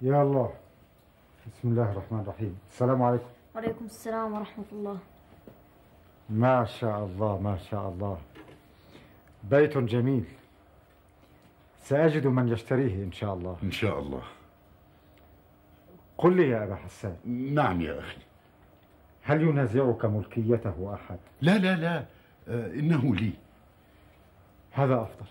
يا الله. بسم الله الرحمن الرحيم. السلام عليكم. وعليكم السلام ورحمة الله. ما شاء الله ما شاء الله. بيت جميل. سأجد من يشتريه إن شاء الله. إن شاء الله. قل لي يا أبا حسان. نعم يا أخي. هل ينازعك ملكيته أحد؟ لا لا لا. آه إنه لي. هذا أفضل.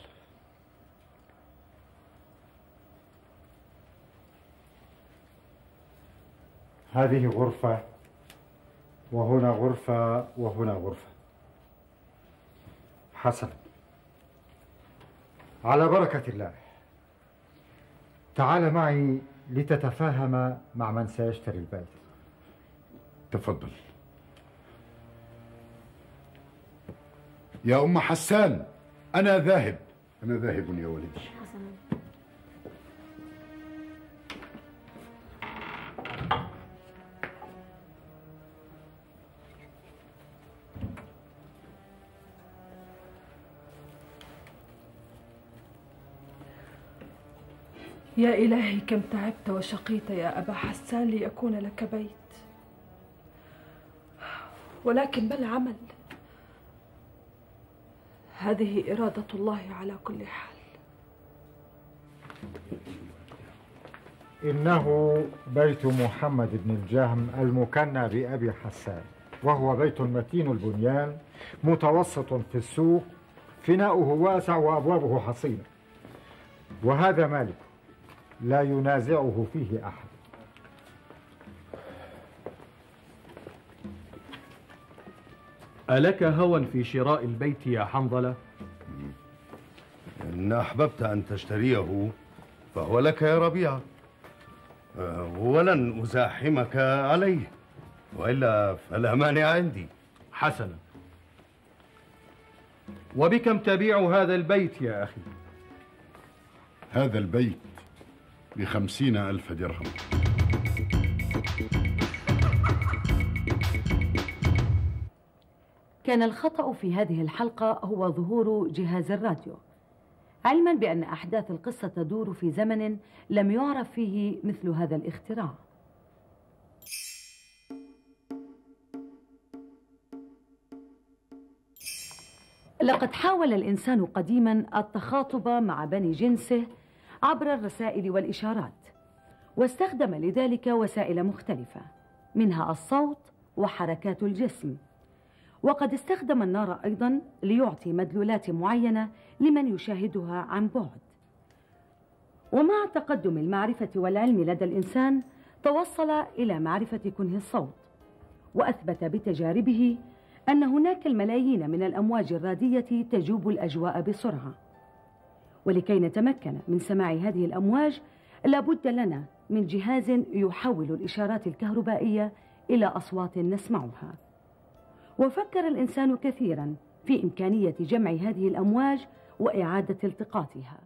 هذه غرفة وهنا غرفة وهنا غرفة. حسنا على بركة الله. تعال معي لتتفاهم مع من سيشتري البيت. تفضل. يا أم حسان أنا ذاهب. أنا ذاهب يا ولدي. حسنا يا إلهي كم تعبت وشقيت يا أبا حسان ليكون لك بيت. ولكن ما العمل؟ هذه إرادة الله على كل حال. إنه بيت محمد بن الجهم المكنى بأبي حسان وهو بيت متين البنيان متوسط في السوق فناؤه واسع وأبوابه حصينة. وهذا مالك؟ لا ينازعه فيه أحد ألك هوى في شراء البيت يا حنظلة؟ إن أحببت أن تشتريه فهو لك يا ربيعة ولن أزاحمك عليه وإلا فلا مانع عندي حسنا وبكم تبيع هذا البيت يا أخي؟ هذا البيت بخمسين ألف درهم. كان الخطأ في هذه الحلقة هو ظهور جهاز الراديو. علما بأن أحداث القصة تدور في زمن لم يعرف فيه مثل هذا الاختراع. لقد حاول الإنسان قديما التخاطب مع بني جنسه عبر الرسائل والإشارات واستخدم لذلك وسائل مختلفة منها الصوت وحركات الجسم. وقد استخدم النار أيضا ليعطي مدلولات معينة لمن يشاهدها عن بعد. ومع تقدم المعرفة والعلم لدى الإنسان توصل إلى معرفة كنه الصوت وأثبت بتجاربه أن هناك الملايين من الأمواج الرادية تجوب الأجواء بسرعة. ولكي نتمكن من سماع هذه الأمواج لابد لنا من جهاز يحول الإشارات الكهربائية إلى أصوات نسمعها. وفكر الإنسان كثيرا في إمكانية جمع هذه الأمواج وإعادة التقاطها.